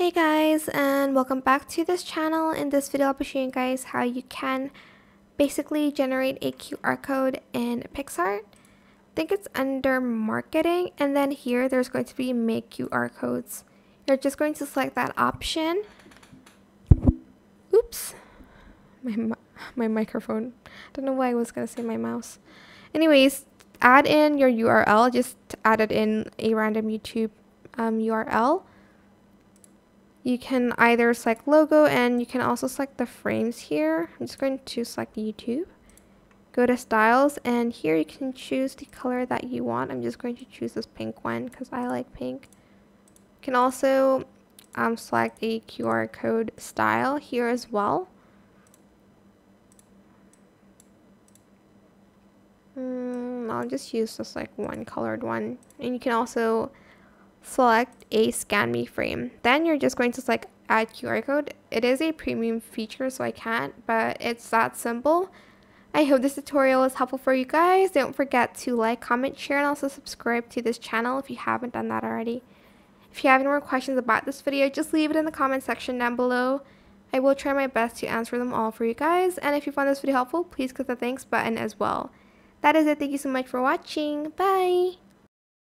Hey guys and welcome back to this channel. In this video I'll be showing you guys how you can basically generate a QR code in PicsArt. I think it's under marketing and then here there's going to be make QR codes. You're just going to select that option. Oops. My, my microphone. I don't know why I was going to say my mouse. Anyways, add in your URL. Just add it in a random YouTube um, URL you can either select logo and you can also select the frames here. I'm just going to select YouTube. Go to styles and here you can choose the color that you want. I'm just going to choose this pink one because I like pink. You can also um, select a QR code style here as well. Mm, I'll just use this like one colored one. And you can also select a scan me frame. Then you're just going to select add QR code. It is a premium feature so I can't, but it's that simple. I hope this tutorial is helpful for you guys. Don't forget to like, comment, share, and also subscribe to this channel if you haven't done that already. If you have any more questions about this video, just leave it in the comment section down below. I will try my best to answer them all for you guys. And if you found this video helpful, please click the thanks button as well. That is it. Thank you so much for watching. Bye!